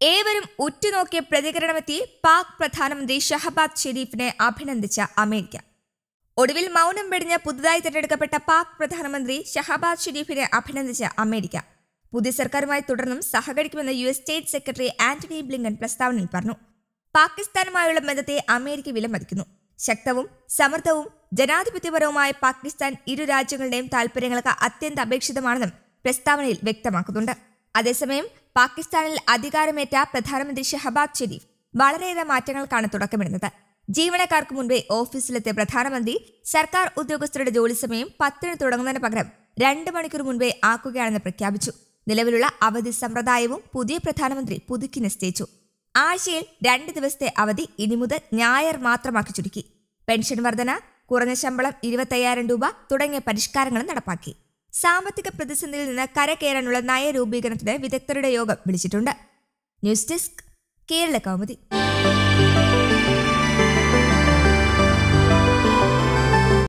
ഏവരും ഉറ്റുനോക്കിയ പ്രതികരണമെത്തി പാക് പ്രധാനമന്ത്രി ഷഹബാദ് ഷെരീഫിനെ അഭിനന്ദിച്ച അമേരിക്ക. ഒടുവിൽ മൗനം വെടിഞ്ഞ പുതുതായി തിരഞ്ഞെടുക്കപ്പെട്ട പാക് പ്രധാനമന്ത്രി ഷഹബാദ് ഷെരീഫിനെ അഭിനന്ദിച്ച അമേരിക്ക. പുതിയ സർക്കാരുമായി തുടർന്നും സഹകരിക്കുമെന്ന് U S state secretary Antony Blinken പ്രസ്താവനയിൽ പറഞ്ഞു. പാകിസ്ഥാനുമായുള്ള ബന്ധത്തെ അമേരിക്ക വിലമതിക്കുന്നു. ശക്തവും സമർത്ഥവും ജനാധിപത്യപരവുമായ പാകിസ്ഥാൻ ഇരു രാജ്യങ്ങളുടെയും താൽപര്യങ്ങൾക്ക് അത്യന്താപേക്ഷിതമാണെന്നും പ്രസ്താവനയിൽ വ്യക്തമാക്കുന്നുണ്ട്. അതേസമയം പാകിസ്ഥാനിൽ അധികാരമേറ്റ പ്രധാനമന്ത്രി ഷഹബാദ് ഷെരീഫ് വളരെയേറെ മാറ്റങ്ങൾക്കാണ് തുടക്കമിടുന്നത്. ജീവനക്കാർക്ക് മുൻപേ ഓഫീസിലെത്തിയ പ്രധാനമന്ത്രി സർക്കാർ ഉദ്യോഗസ്ഥരുടെ ജോലി സമയം പത്തിന് തുടങ്ങുന്നതിന് പകരം രണ്ട് മണിക്കൂർ മുൻപേ ആക്കുകയാണെന്ന് പ്രഖ്യാപിച്ചു. നിലവിലുള്ള അവധി സമ്പ്രദായവും പുതിയ പ്രധാനമന്ത്രി പുതുക്കി നിശ്ചയിച്ചു. ആഴ്ചയിൽ രണ്ട് ദിവസത്തെ അവധി ഇനി മുതൽ ഞായർ മാത്രമാക്കി ചുരുക്കി. പെൻഷൻ വർധന കുറഞ്ഞ ശമ്പളം ഇരുപത്തയ്യായിരം രൂപ തുടങ്ങിയ പരിഷ്കാരങ്ങളും നടപ്പാക്കി. സാമ്പത്തിക പ്രതിസന്ധിയിൽ നിന്ന് കരകയറാനുള്ള നയരൂപീകരണത്തിന് വിദഗ്ധരുടെ യോഗം വിളിച്ചിട്ടുണ്ട്. News desk Kerala Kaumudi.